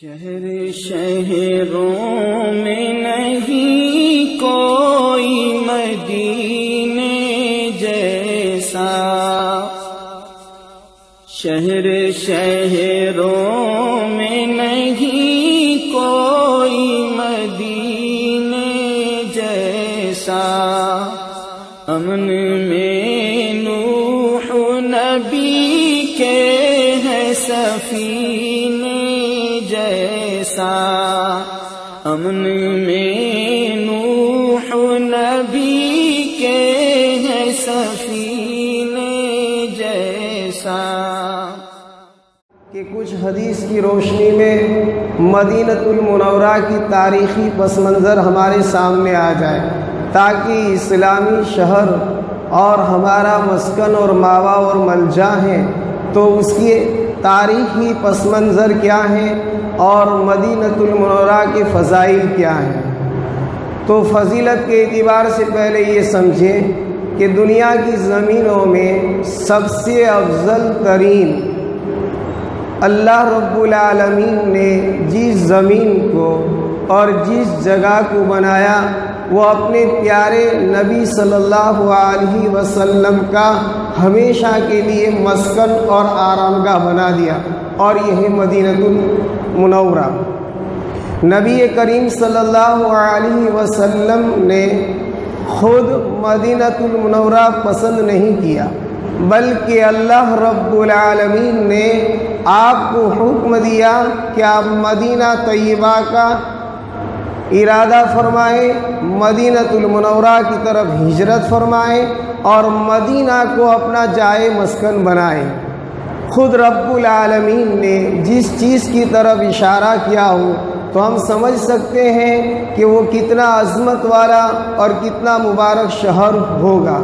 شہر شہروں میں نہیں کوئی مدینے جیسا۔ شہر شہر ہے جیسا۔ کہ کچھ حدیث کی روشنی میں مدینت المنورہ کی تاریخی پس منظر ہمارے سامنے آ جائے، تاکہ اسلامی شہر اور ہمارا مسکن اور ماوا اور ملجا ہیں، تو اس کی تاریخی پس منظر کیا ہیں اور مدینت المنورہ کے فضائل کیا ہیں۔ تو فضیلت کے اعتبار سے پہلے یہ سمجھیں کہ دنیا کی زمینوں میں سب سے افضل ترین اللہ رب العالمین نے جس زمین کو اور جس جگہ کو بنایا، وہ اپنے پیارے نبی صلی اللہ علیہ وسلم کا ہمیشہ کے لیے مسکن اور آرام گاہ بنا دیا۔ اور یہ ہے مدینت المنورہ۔ نبی کریم صلی اللہ علیہ وسلم نے خود مدینت المنورہ پسند نہیں کیا، بلکہ اللہ رب العالمین نے آپ کو حکم دیا کہ آپ مدینہ طیبہ کا ارادہ فرمائیں مدینت المنورہ کی طرف ہجرت فرمائیں اور مدینہ کو اپنا جائے مسکن بنائیں۔ خود رب العالمین نے جس چیز کی طرف اشارہ کیا ہو تو ہم سمجھ سکتے ہیں کہ وہ کتنا عظمت والا اور کتنا مبارک شہر ہوگا۔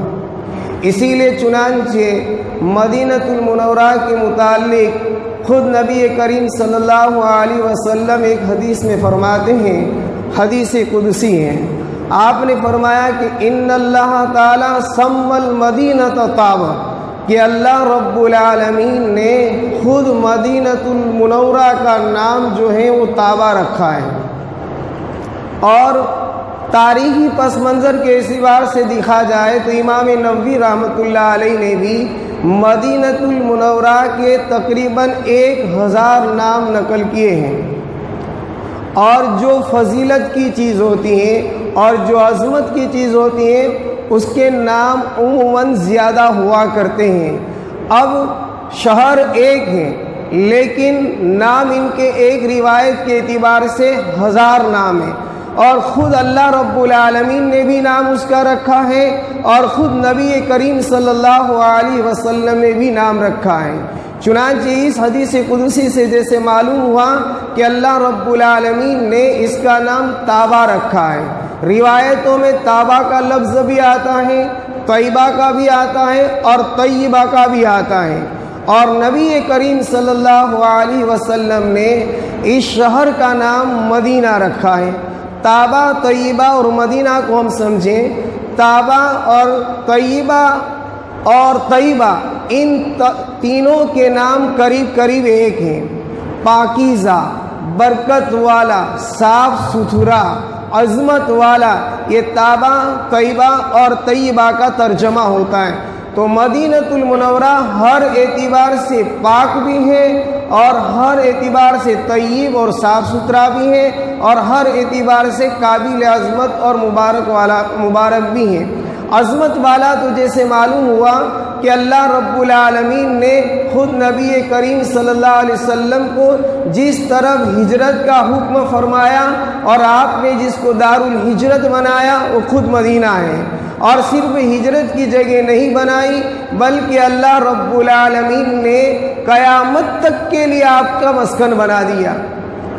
اسی لیے چنانچہ مدینت المنورہ کے متعلق خود نبی کریم صلی اللہ علیہ وسلم ایک حدیث میں فرماتے ہیں، حدیث قدسی ہیں آپ نے فرمایا کہ ان اللہ تعالیٰ سم المدینت تابہ کہ اللہ رب العالمین نے خود مدینت المنورہ کا نام جو ہے وہ تابہ رکھا ہے۔ اور تاریخی پس منظر کے اعتبار سے دکھا جائے تو امام نبوی رحمۃ اللہ علیہ نے بھی مدینت المنورہ کے تقریباً ایک ہزار نام نقل کیے ہیں۔ اور جو فضیلت کی چیز ہوتی ہیں اور جو عظمت کی چیز ہوتی ہیں اس کے نام عموماً زیادہ ہوا کرتے ہیں۔ اب شہر ایک ہیں لیکن نام ان کے ایک روایت کے اعتبار سے ہزار نام ہیں۔ اور خود اللہ رب العالمین نے بھی نام اس کا رکھا ہے، اور خود نبی کریم صلی اللہ علیہ وسلم نے بھی نام رکھا ہے۔ چنانچہ اس حدیث قدسی سے جیسے معلوم ہوا کہ اللہ رب العالمین نے اس کا نام تابہ رکھا ہے۔ روایتوں میں تابہ کا لفظ بھی آتا ہے، طیبہ کا بھی آتا ہے اور طیبہ کا بھی آتا ہے۔ اور نبی کریم صلی اللہ علیہ وسلم نے اس شہر کا نام مدینہ رکھا ہے۔ تابہ طیبہ اور مدینہ کو ہم سمجھیں تابہ اور طیبہ اور طیبہ ان تینوں کے نام قریب قریب ایک ہیں۔ پاکیزہ، برکت والا، صاف ستھرا عظمت والا، یہ تابہ طیبہ اور طیبہ کا ترجمہ ہوتا ہے۔ تو مدینت المنورہ ہر اعتبار سے پاک بھی ہے اور ہر اعتبار سے طیب اور صاف ستھرا بھی ہے اور ہر اعتبار سے قابل عظمت اور مبارک والا، مبارک بھی ہے۔ عظمت والا تو جیسے معلوم ہوا کہ اللہ رب العالمین نے خود نبی کریم صلی اللہ علیہ وسلم کو جس طرف ہجرت کا حکم فرمایا اور آپ نے جس کو دار الحجرت بنایا، وہ خود مدینہ ہے۔ اور صرف ہجرت کی جگہ نہیں بنائی، بلکہ اللہ رب العالمین نے قیامت تک کے لیے آپ کا مسکن بنا دیا۔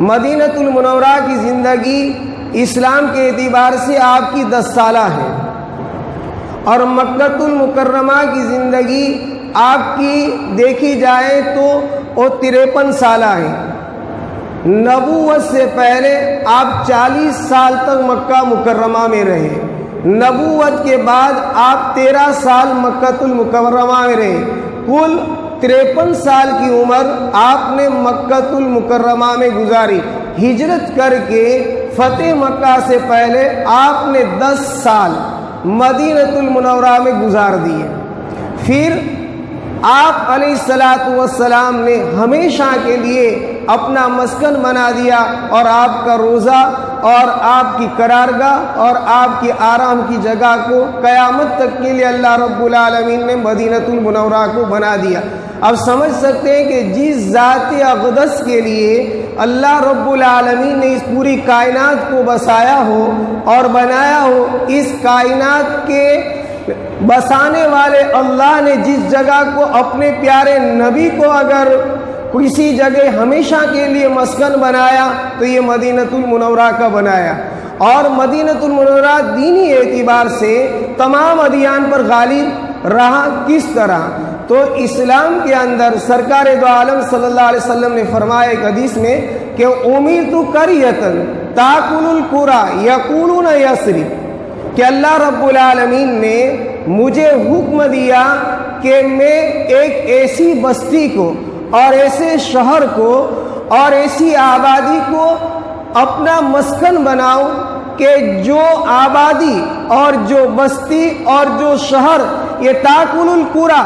مدینت المنورہ کی زندگی اسلام کے اعتبار سے آپ کی دس سالہ ہے۔ اور مکت المکرمہ کی زندگی آپ کی دیکھی جائے تو وہ تریپن سالہ ہے۔ نبوت سے پہلے آپ چالیس سال تک مکہ مکرمہ میں رہے۔ نبوت کے بعد آپ تیرہ سال مکت المکرمہ میں رہے۔ کل تریپن سال کی عمر آپ نے مکت المکرمہ میں گزاری۔ ہجرت کر کے فتح مکہ سے پہلے آپ نے دس سال مدینت المنورہ میں گزار دیے۔ پھر آپ علیہ السلاۃ والسلام نے ہمیشہ کے لیے اپنا مسکن بنا دیا اور آپ کا روزہ اور آپ کی قرارگاہ اور آپ کی آرام کی جگہ کو قیامت تک کے لیے اللہ رب العالمین نے مدینت المنورہ کو بنا دیا۔ اب سمجھ سکتے ہیں کہ جس ذات اقدس کے لیے اللہ رب العالمین نے اس پوری کائنات کو بسایا ہو اور بنایا ہو۔ اس کائنات کے بسانے والے اللہ نے جس جگہ کو اپنے پیارے نبی کو اگر کسی جگہ ہمیشہ کے لیے مسکن بنایا تو یہ مدینت المنورہ کا بنایا۔ اور مدینت المنورہ دینی اعتبار سے تمام ادیان پر غالب رہا۔ کس طرح؟ تو اسلام کے اندر سرکار دو عالم صلی اللہ علیہ وسلم نے فرمایا ایک حدیث میں کہ امید تو کریتن تاکل القرا یقول یسری، کہ اللہ رب العالمین نے مجھے حکم دیا کہ میں ایک ایسی بستی کو اور ایسے شہر کو اور ایسی آبادی کو اپنا مسکن بناؤں کہ جو آبادی اور جو بستی اور جو شہر یہ تاکل القرا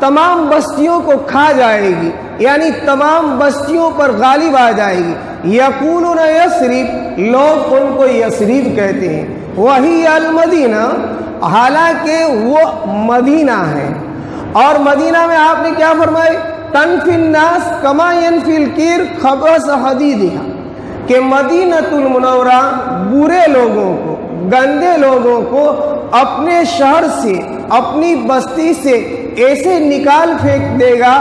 تمام بستیوں کو کھا جائے گی یعنی تمام بستیوں پر غالب آ جائے گی۔ یقول یسریف لوگ ان کو یسریف کہتے ہیں۔ وہی المدینہ، حالانکہ وہ مدینہ ہے۔ اور مدینہ میں آپ نے کیا فرمائے تنفی الناس کما ينفی الکیر خبص حدیدہ کہ مدینت المنورہ، برے لوگوں کو، گندے لوگوں کو اپنے شہر سے اپنی بستی سے ایسے نکال پھینک دے گا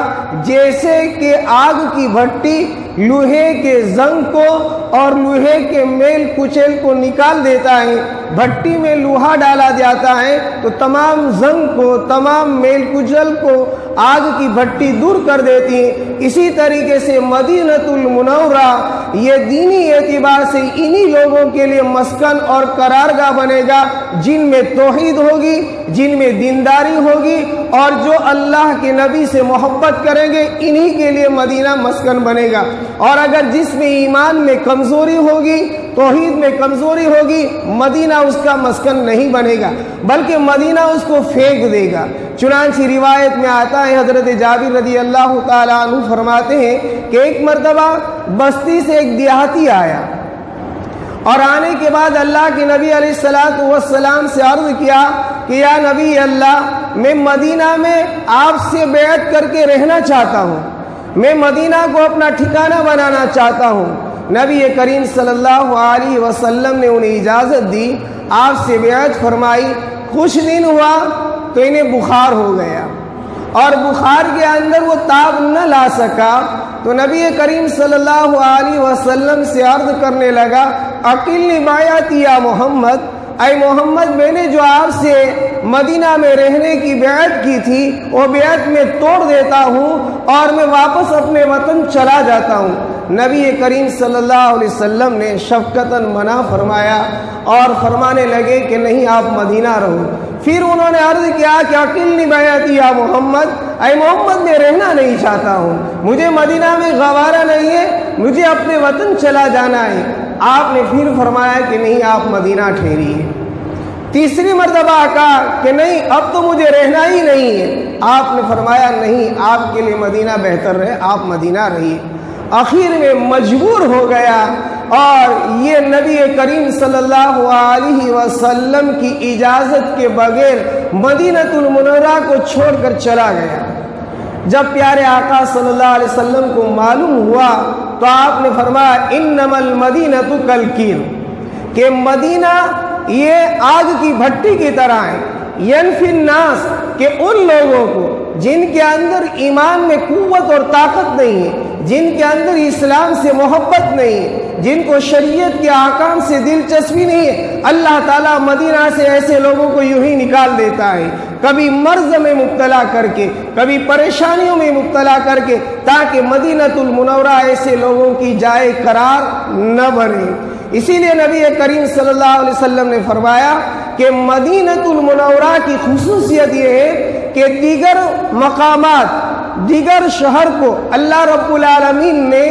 جیسے کہ آگ کی بھٹی لوہے کے زنگ کو اور لوہے کے میل کچیل کو نکال دیتا ہے۔ بھٹی میں لوہا ڈالا جاتا ہے تو تمام زنگ کو، تمام میل کچل کو آگ کی بھٹی دور کر دیتی۔ اسی طریقے سے مدینت المنورہ یہ دینی اعتبار سے انہی لوگوں کے لیے مسکن اور قرارگاہ بنے گا، جن میں توحید ہوگی، جن میں دینداری ہوگی، اور جو اللہ کے نبی سے محبت کریں گے، انہی کے لیے مدینہ مسکن بنے گا۔ اور اگر جس میں ایمان میں کمزوری ہوگی، توحید میں کمزوری ہوگی، مدینہ اس کا مسکن نہیں بنے گا، بلکہ مدینہ اس کو پھینک دے گا۔ چنانچہ روایت میں آتا ہے، حضرت جابر رضی اللہ تعالیٰ عنہ فرماتے ہیں کہ ایک مرتبہ بستی سے ایک دیہاتی آیا اور آنے کے بعد اللہ کے نبی علیہ السلاۃ والسلام سے عرض کیا کہ یا نبی اللہ، میں مدینہ میں آپ سے بیعت کر کے رہنا چاہتا ہوں۔ میں مدینہ کو اپنا ٹھکانہ بنانا چاہتا ہوں۔ نبی کریم صلی اللہ علیہ وسلم نے انہیں اجازت دی، آپ سے بیعت فرمائی۔ کچھ دن ہوا تو انہیں بخار ہو گیا۔ اور بخار کے اندر وہ تاب نہ لا سکا۔ تو نبی کریم صلی اللہ علیہ وسلم سے عرض کرنے لگا عقیل بایات یا محمد۔ اے محمد، میں نے جو آپ سے مدینہ میں رہنے کی بیعت کی تھی، وہ بیعت میں توڑ دیتا ہوں اور میں واپس اپنے وطن چلا جاتا ہوں۔ نبی کریم صلی اللہ علیہ وسلم نے شفقتاً منع فرمایا اور فرمانے لگے کہ نہیں، آپ مدینہ رہو۔ پھر انہوں نے عرض کیا کہ عقل نہیں بیعت یا محمد، اے محمد، میں رہنا نہیں چاہتا ہوں۔ مجھے مدینہ میں گوارا نہیں ہے، مجھے اپنے وطن چلا جانا ہے۔ آپ نے پھر فرمایا کہ نہیں، آپ مدینہ ٹھہریے۔ تیسری مرتبہ کہا کہ نہیں، اب تو مجھے رہنا ہی نہیں ہے۔ آپ نے فرمایا نہیں، آپ کے لیے مدینہ بہتر رہے آپ مدینہ رہیے۔ آخر میں مجبور ہو گیا اور یہ نبی کریم صلی اللہ علیہ وسلم کی اجازت کے بغیر مدینت المنورہ کو چھوڑ کر چلا گیا۔ جب پیارے آقا صلی اللہ علیہ وسلم کو معلوم ہوا تو آپ نے فرمایا ان نمل مدینہ تو کہ مدینہ یہ آگ کی بھٹی کی طرح ہے۔ ینفی الناس، کہ ان لوگوں کو جن کے اندر ایمان میں قوت اور طاقت نہیں ہے جن کے اندر اسلام سے محبت نہیں ہے جن کو شریعت کے آکام سے دلچسپی نہیں ہے اللہ تعالیٰ مدینہ سے ایسے لوگوں کو یوں ہی نکال دیتا ہے۔ کبھی مرض میں مبتلا کر کے، کبھی پریشانیوں میں مبتلا کر کے، تاکہ مدینت المنورہ ایسے لوگوں کی جائے قرار نہ بنے۔ اسی لیے نبی کریم صلی اللہ علیہ وسلم نے فرمایا کہ مدینت المنورہ کی خصوصیت یہ ہے کہ دیگر مقامات دیگر شہر کو اللہ رب العالمین نے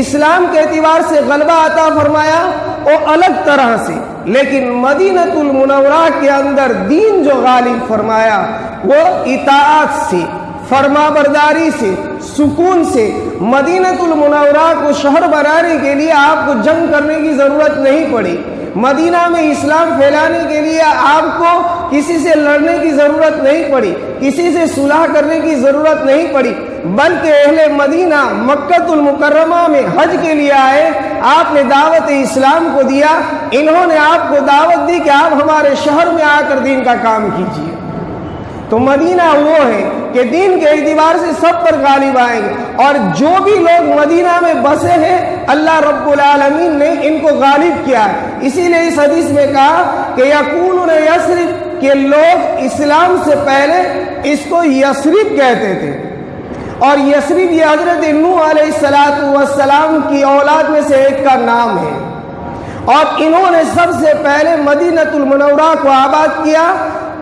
اسلام کے اعتبار سے غلبہ عطا فرمایا وہ الگ طرح سے، لیکن مدینت المنورہ کے اندر دین جو غالب فرمایا وہ اطاعت سے فرما برداری سے، سکون سے مدینت المنورہ کو شہر بنانے کے لیے آپ کو جنگ کرنے کی ضرورت نہیں پڑی۔ مدینہ میں اسلام پھیلانے کے لیے آپ کو کسی سے لڑنے کی ضرورت نہیں پڑی، کسی سے صلح کرنے کی ضرورت نہیں پڑی۔ بلکہ اہل مدینہ مکت المکرمہ میں حج کے لیے آئے، آپ نے دعوت اسلام کو دیا، انہوں نے آپ کو دعوت دی کہ آپ ہمارے شہر میں آ کر دین کا کام کیجیے تو مدینہ وہ ہے کہ دین کے اعتبار سے سب پر غالب آئیں گے۔ اور جو بھی لوگ مدینہ میں بسے ہیں، اللہ رب العالمین نے ان کو غالب کیا ہے۔ اسی لیے اس حدیث میں کہا کہ یقون یسرف کہ لوگ اسلام سے پہلے اس کو یسرف کہتے تھے۔ اور یسرف یہ حضرت نو علیہ السلاۃ والسلام کی اولاد میں سے ایک کا نام ہے۔ اور انہوں نے سب سے پہلے مدینت المنورہ کو آباد کیا۔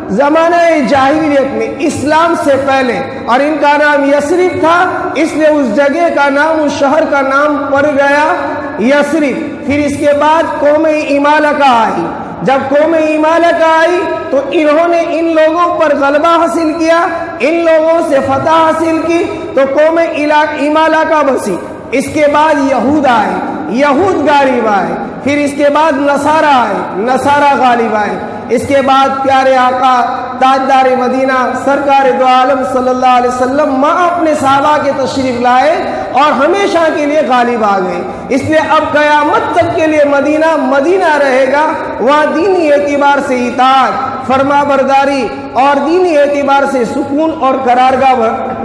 زمانہ جاہلیت میں اسلام سے پہلے اور ان کا نام یسرف تھا، اس لیے اس جگہ کا نام، اس شہر کا نام پڑ گیا یسرف پھر اس کے بعد قوم امالکا آئی۔ جب قوم امالکا آئی تو انہوں نے ان لوگوں پر غلبہ حاصل کیا، ان لوگوں سے فتح حاصل کی، تو قوم امالکا بسی۔ اس کے بعد یہود آئے، یہود غالب آئے۔ پھر اس کے بعد نصارہ آئے، نصارہ غالب آئے۔ اس کے بعد پیارے آقا تاجدار مدینہ سرکار دو عالم صلی اللہ علیہ وسلم ماں اپنے صحابہ کے تشریف لائے اور ہمیشہ کے لیے غالب آ گئے۔ اس لیے اب قیامت تک کے لیے مدینہ مدینہ رہے گا۔ وہاں دینی اعتبار سے اطاعت، فرما برداری اور دینی اعتبار سے سکون اور قرارگاہ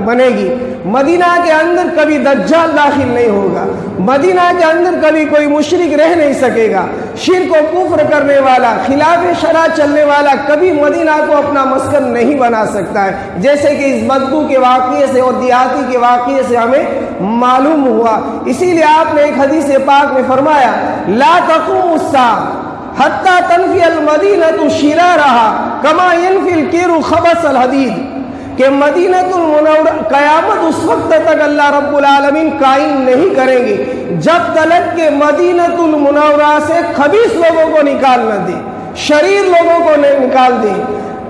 بنے گی۔ مدینہ کے اندر کبھی دجال داخل نہیں ہوگا۔ مدینہ کے اندر کبھی کوئی مشرق رہ نہیں سکے گا۔ شرک و کفر کرنے والا، خلاف شرع چلنے والا کبھی مدینہ کو اپنا مسکن نہیں بنا سکتا ہے۔ جیسے کہ اس بدبو کے واقعے سے اور دیہاتی کے واقعے سے ہمیں معلوم ہوا۔ اسی لیے آپ نے ایک حدیث پاک میں فرمایا، لا تقوم الساعة حتی تنفی المدینہ تو شیرا رہا کما ينفی الکیر خبص الحدید۔ کہ مدینت المنور قیامت اس وقت تک اللہ رب العالمین قائم نہیں کریں گے جب تلک کہ مدینت المنورہ سے خبیص لوگوں کو نکال نہ دے، شریر لوگوں کو نکال دے۔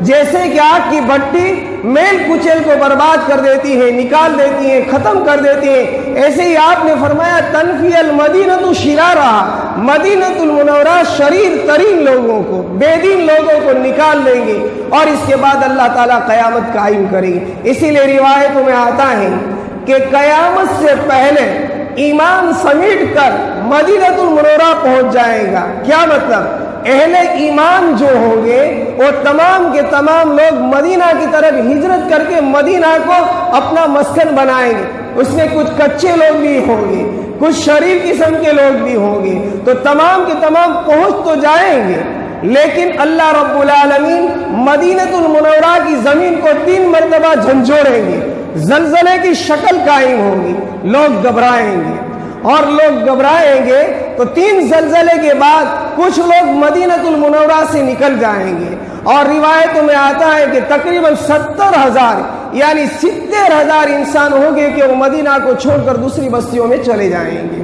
جیسے کہ آگ کی بھٹی میل کچل کو برباد کر دیتی ہے، نکال دیتی ہے، ختم کر دیتی ہے۔ ایسے ہی آپ نے فرمایا، تنفی المدینت شرا مدینت المنورہ شریر ترین لوگوں کو، بے دین لوگوں کو نکال دیں گے۔ اور اس کے بعد اللہ تعالیٰ قیامت قائم کریں گے۔ اسی لیے روایتوں میں آتا ہے کہ قیامت سے پہلے ایمان سمیٹ کر مدینت المنورہ پہنچ جائے گا۔ کیا مطلب؟ اہل ایمان جو ہوں گے، وہ تمام کے تمام لوگ مدینہ کی طرف ہجرت کر کے مدینہ کو اپنا مسکن بنائیں گے۔ اس میں کچھ کچے لوگ بھی ہوں گے، کچھ شریف قسم کے لوگ بھی ہوں گے۔ تو تمام کے تمام پہنچ تو جائیں گے، لیکن اللہ رب العالمین مدینت المنورہ کی زمین کو تین مرتبہ جھنجھوڑیں گے۔ زلزلے کی شکل قائم ہوگی لوگ گھبرائیں گے۔ اور لوگ گھبرائیں گے تو تین زلزلے کے بعد کچھ لوگ مدینت المنورہ سے نکل جائیں گے اور روایتوں میں آتا ہے کہ تقریباً ستر ہزار یعنی ستر ہزار انسان ہوں گے کہ وہ مدینہ کو چھوڑ کر دوسری بستیوں میں چلے جائیں گے۔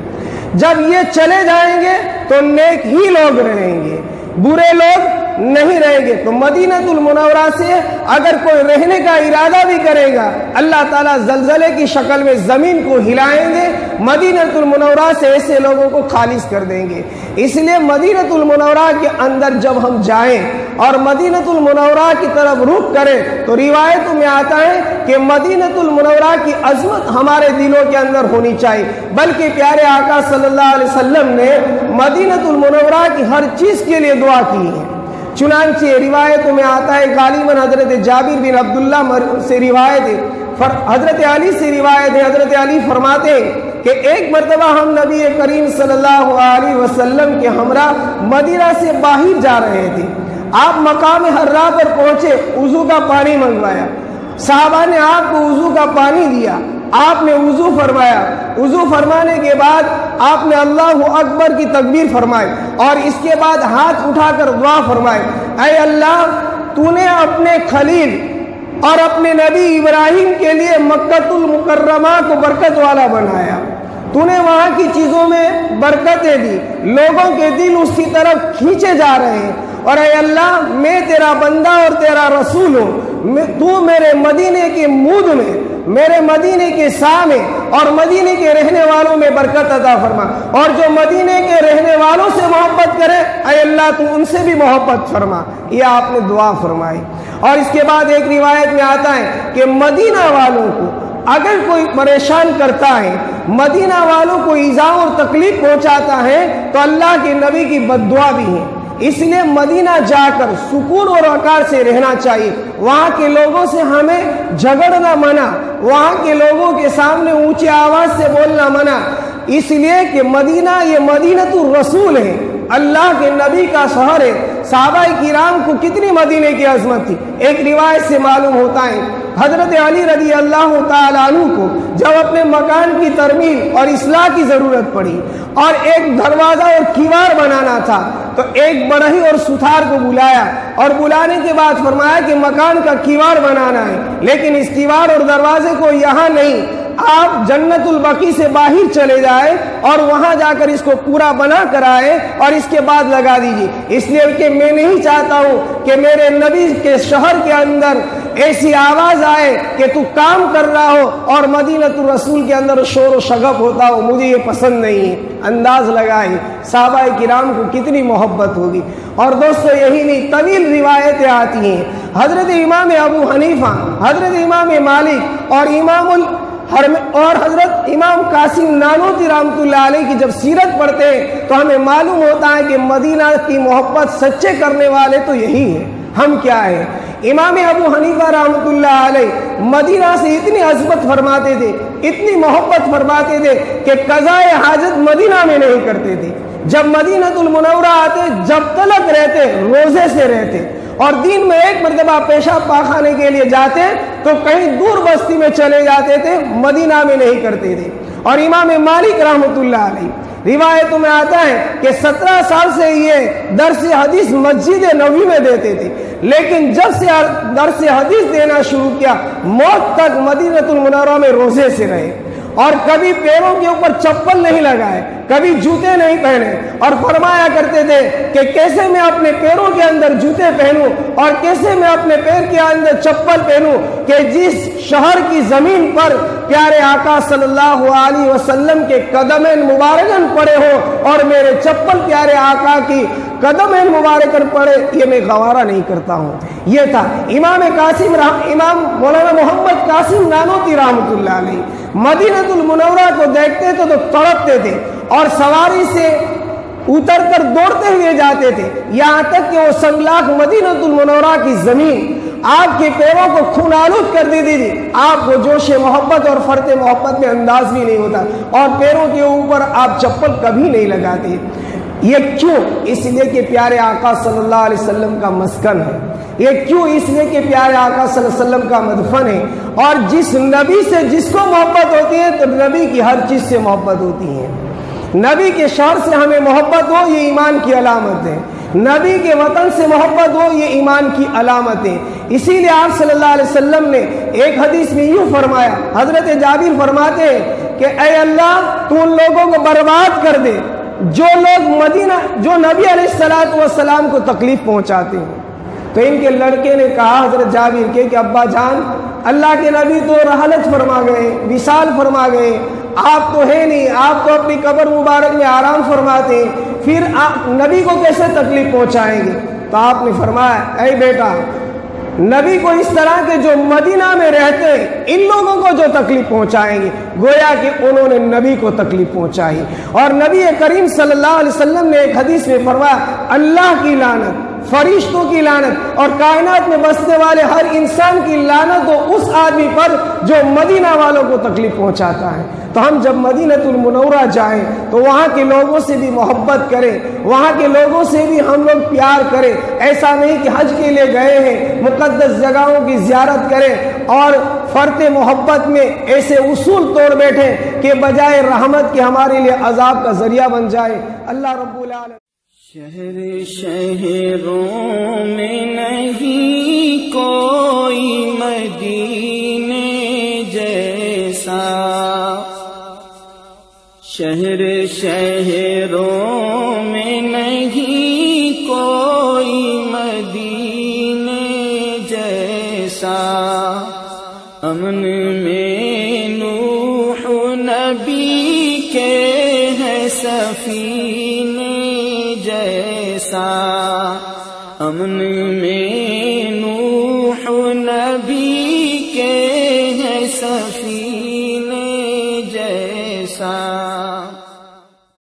جب یہ چلے جائیں گے تو نیک ہی لوگ رہیں گے۔ برے لوگ نہیں رہیں گے۔ تو مدینت المنورہ سے اگر کوئی رہنے کا ارادہ بھی کرے گا، اللہ تعالیٰ زلزلے کی شکل میں زمین کو ہلائیں گے مدینت المنورہ سے ایسے لوگوں کو خالص کر دیں گے۔ اس لیے مدینت المنورہ کے اندر جب ہم جائیں اور مدینت المنورہ کی طرف رخ کریں، تو روایتوں میں آتا ہے کہ مدینت المنورہ کی عظمت ہمارے دلوں کے اندر ہونی چاہیے۔ بلکہ پیارے آقا صلی اللہ علیہ وسلم نے مدینت المنورہ کی ہر چیز کے لیے دعا کی ہے۔ چنانچہ روایتوں میں آتا ہے غالباً حضرت جابر بن عبداللہ سے روایت ہے۔ حضرت علی سے روایت ہے۔ حضرت علی فرماتے ہیں کہ ایک مرتبہ ہم نبی کریم صلی اللہ علیہ وسلم کے ہمراہ مدینہ سے باہر جا رہے تھے۔ آپ مقام حرہ پر پہنچے، وضو کا پانی منگوایا۔ صحابہ نے آپ کو وضو کا پانی دیا۔ آپ نے وضو فرمایا۔ وضو فرمانے کے بعد آپ نے اللہ اکبر کی تکبیر فرمائی اور اس کے بعد ہاتھ اٹھا کر دعا فرمائے اے اللہ، تو نے اپنے خلیل اور اپنے نبی ابراہیم کے لیے مکت المکرمہ کو برکت والا بنایا۔ تو نے وہاں کی چیزوں میں برکتیں دی۔ لوگوں کے دل اس کی طرف کھینچے جا رہے ہیں۔ اور اے اللہ، میں تیرا بندہ اور تیرا رسول ہوں۔ تو میرے مدینے کے مود میں، میرے مدینے کے سا میں اور مدینے کے رہنے والوں میں برکت عطا فرما۔ اور جو مدینے کے رہنے والوں سے محبت کرے، اے اللہ، تو ان سے بھی محبت فرما۔ یہ آپ نے دعا فرمائی۔ اور اس کے بعد ایک روایت میں آتا ہے کہ مدینہ والوں کو اگر کوئی پریشان کرتا ہے، مدینہ والوں کو ایزا اور تکلیف پہنچاتا ہے، تو اللہ کے نبی کی بد دعا بھی ہے۔ اس لیے مدینہ جا کر سکون اور وقار سے رہنا چاہیے۔ وہاں کے لوگوں سے ہمیں جھگڑنا منع، وہاں کے لوگوں کے سامنے اونچی آواز سے بولنا منع۔ اس لیے کہ مدینہ یہ مدینہ تو رسول ہے۔ اللہ کے نبی کا شہر ہے۔ صحابہ کرام کو کتنی مدینے کی عظمت تھی۔ ایک روایت سے معلوم ہوتا ہے، حضرت علی رضی اللہ تعالیٰ عنہ کو جب اپنے مکان کی ترمیم اور اصلاح کی ضرورت پڑی اور ایک دروازہ اور کیوار بنانا تھا۔ تو ایک بڑھئی اور ستھار کو بلایا اور بلانے کے بعد فرمایا کہ مکان کا کیوار بنانا ہے لیکن اس کیوار اور دروازے کو یہاں نہیں آپ جنت البقی سے باہر چلے جائے اور وہاں جا کر اس کو پورا بنا کر آئے اور اس کے بعد لگا دیجیے اس لیے کہ میں نہیں چاہتا ہوں کہ میرے نبی کے شہر کے اندر ایسی آواز آئے کہ تو کام کر رہا ہو اور مدینت الرسول کے اندر شور و شغب ہوتا ہو۔ مجھے یہ پسند نہیں ہے۔ انداز لگائے صحابہ کرام کو کتنی محبت ہوگی۔ اور دوستو، یہی نہیں، طویل روایتیں آتی ہیں۔ حضرت امام ابو حنیفہ، حضرت امام مالک اور امام ال اور حضرت امام قاسم نانوتی رحمت اللہ علیہ کی جب سیرت پڑھتے ہیں، تو ہمیں معلوم ہوتا ہے کہ مدینہ کی محبت سچے کرنے والے تو یہی ہیں۔ ہم کیا ہیں؟ امام ابو حنیفہ رحمت اللہ علیہ مدینہ سے اتنی عظمت فرماتے تھے، اتنی محبت فرماتے تھے کہ قضاء حاجت مدینہ میں نہیں کرتے تھے۔ جب مدینہ المنورہ آتے، جب تلک رہتے، روزے سے رہتے۔ اور دن میں ایک مرتبہ پیشاب پاخانے کے لیے جاتے تو کہیں دور بستی میں چلے جاتے تھے، مدینہ میں نہیں کرتے تھے۔ اور امام مالک رحمت اللہ علیہ، روایتوں میں آتا ہے کہ سترہ سال سے یہ درس حدیث مسجد نبی میں دیتے تھے۔ لیکن جب سے درس حدیث دینا شروع کیا، موت تک مدینہ المنورہ میں روزے سے رہے۔ اور کبھی پیروں کے اوپر چپل نہیں لگائے، کبھی جوتے نہیں پہنے۔ اور فرمایا کرتے تھے کہ کیسے میں اپنے پیروں کے اندر جوتے پہنوں اور کیسے میں اپنے پیر کے اندر چپل پہنوں کہ جس شہر کی زمین پر پیارے آقا صلی اللہ علیہ وسلم کے قدم مبارکن پڑے ہو اور میرے چپل پیارے آقا کی قدم مبارکن پڑے، یہ میں گوارا نہیں کرتا ہوں۔ یہ تھا امام قاسم امام مولانا محمد قاسم نانوتی رحمت اللہ علیہ۔ مدینہ المنورہ کو دیکھتے تھے تو تڑپتے تھے اور سواری سے اتر کر دوڑتے ہوئے جاتے تھے۔ یہاں تک کہ وہ سنگلاخ مدینہ المنورہ کی زمین آپ کے پیروں کو خون آلود کر دیتی تھی۔ آپ کو جوش محبت اور فرت محبت میں انداز بھی نہیں ہوتا اور پیروں کے اوپر آپ چپل کبھی نہیں لگاتے۔ یہ کیوں اس لیے کہ پیارے آقا صلی اللہ علیہ وسلم کا مسکن ہے؟ یہ کیوں اس لیے کہ پیارے آقا صلی اللہ علیہ وسلم کا مدفن ہے؟ اور جس نبی سے جس کو محبت ہوتی ہے، تو نبی کی ہر چیز سے محبت ہوتی ہے۔ نبی کے شہر سے ہمیں محبت ہو، یہ ایمان کی علامت ہے۔ نبی کے وطن سے محبت ہو، یہ ایمان کی علامت ہے۔ اسی لیے آپ صلی اللہ علیہ وسلم نے ایک حدیث میں یوں فرمایا، حضرت جابر فرماتے ہیں کہ اے اللہ، تو ان لوگوں کو برباد کر دے۔ جو لوگ مدینہ جو نبی علیہ السلاۃ والسلام کو تکلیف پہنچاتے ہیں، تو ان کے لڑکے نے کہا، حضرت جابر کے کہ ابا جان، اللہ کے نبی تو رحلت فرما گئے وشال فرما گئے، آپ تو ہے نہیں، آپ تو اپنی قبر مبارک میں آرام فرماتے پھر آپ نبی کو کیسے تکلیف پہنچائیں گے؟ تو آپ نے فرمایا، اے بیٹا نبی کو اس طرح کے جو مدینہ میں رہتے ان لوگوں کو جو تکلیف پہنچائیں گے، گویا کہ انہوں نے نبی کو تکلیف پہنچائی۔ اور نبی کریم صلی اللہ علیہ وسلم نے ایک حدیث میں فرمایا، اللہ کی لانت فرشتوں کی لانت اور کائنات میں بسنے والے ہر انسان کی لانت ہو اس آدمی پر جو مدینہ والوں کو تکلیف پہنچاتا ہے۔ تو ہم جب مدینہ المنورہ جائیں تو وہاں کے لوگوں سے بھی محبت کریں، وہاں کے لوگوں سے بھی ہم لوگ پیار کریں۔ ایسا نہیں کہ حج کے لیے گئے ہیں، مقدس جگہوں کی زیارت کریں اور فرت محبت میں ایسے اصول توڑ بیٹھیں کہ بجائے رحمت کے ہمارے لیے عذاب کا ذریعہ بن جائے۔ اللہ رب العالم شہر شہروں میں نہیں کوئی مدینے جیسا۔ شہر شہروں